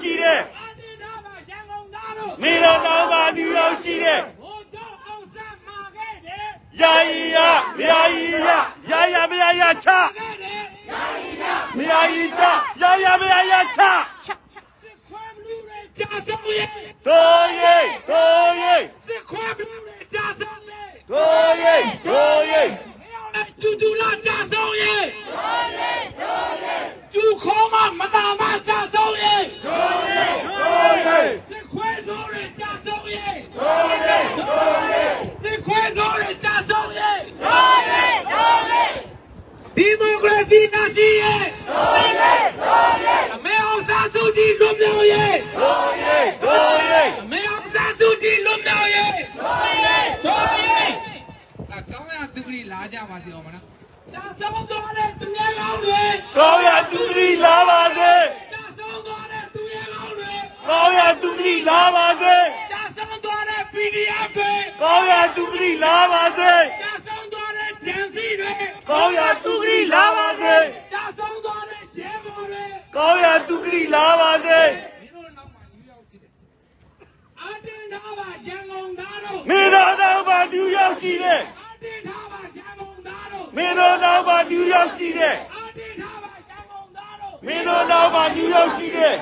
ရှိတယ်နေလာတော့ပါဒီလောက်ရှိတယ်ယာယီယာယာယီယာယာယာမယာယာချယာယီယာမယာယီချယာယာမယာယာချတော်ရဲ့တော်ရဲ့စစ်ခွဲဘလူးတွေတာဆောင်လေတော်ရဲ့တော်ရဲ့ကျူကျူလာတာဆောင်ရဲ့ ကရေစီနာစီရဲ့တို့ရဲ့တို့ရဲ့အမေအောင်စားစုကြည်လွတ်မြောက်ရဲ့တို့ရိတ်တို့ရိတ်အမေအောင်စားစုကြည်လွတ်မြောက်ရဲ့တို့ရဲ့တို့ရဲ့အကောင်းရသူကြီးလာကြပါစီအောင်မနော်ကြာဆုံးသွားတဲ့သူရဲ့ကောင်းတွေကောင်းရသူပရိလာပါစေကြာဆုံးသွားတဲ့သူရဲ့ကောင်းတွေကောင်းရသူပရိလာပါစေကြာဆုံးသွားတဲ့ PDF တွေကောင်းရသူပရိလာပါစေကြာဆုံးသွားတဲ့ဂျန်စီတွေကောင်းရသူပရိလာပါစေ ကြာဆုံးသွားတဲ့ရဲဘော်တွေ ကောင်းရသူပရိလာပါစေမင်းတို့နောက်မှာယူရောက်ဖြစ်တယ်အာတင်ထားပါရန်ကုန်သားတို့မင်းတော်တော်မှာနယူးယောက်ရှိတဲ့အာတင်ထားပါရန်ကုန်သားတို့မင်းတော်တော်မှာနယူးယောက်ရှိတဲ့အာတင်ထားပါရန်ကုန်သားတို့မင်းတော်တော်မှာနယူးယောက်ရှိတဲ့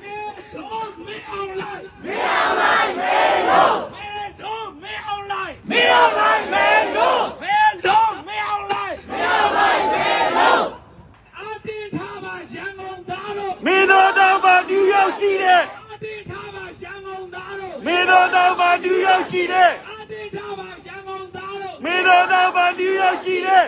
မင်းတို့မင်းအောင်လိုက်မင်းအောင်လိုက်မင်းတို့မင်းတို့မင်းအောင်လိုက်မင်းအောင်လိုက်မင်းတို့မင်းတို့မင်းအောင်လိုက်မင်းအောင်လိုက်မင်းတို့အာတင် ထားပါရန်ကုန်သားတို့မင်းတော်တော်မှာနယူးယောက်ရှိတဲ့အာတင်ထားပါရန်ကုန်သားတို့မင်းတော်တော်မှာနယူးယောက်ရှိတဲ့အာတင်ထားပါရန်ကုန်သားတို့မင်းတော်တော်မှာနယူးယောက်ရှိတဲ့